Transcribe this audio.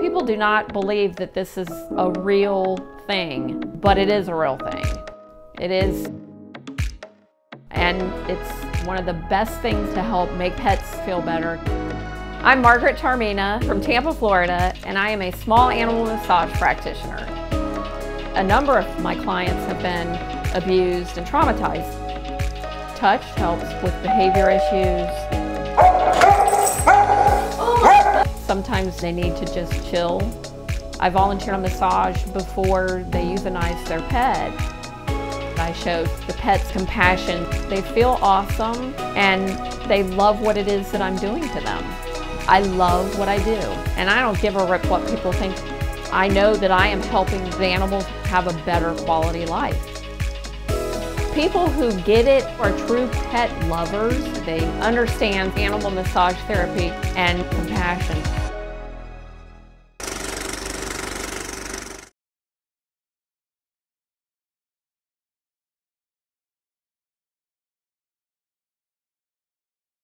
People do not believe that this is a real thing, but it is a real thing. It is, and it's one of the best things to help make pets feel better. I'm Margaret Taormina from Tampa, Florida, and I am a small animal massage practitioner. A number of my clients have been abused and traumatized. Touch helps with behavior issues. Sometimes they need to just chill. I volunteered on massage before they euthanized their pet. I showed the pets compassion. They feel awesome and they love what it is that I'm doing to them. I love what I do and I don't give a rip what people think. I know that I am helping the animals have a better quality life. People who get it are true pet lovers. They understand animal massage therapy and compassion.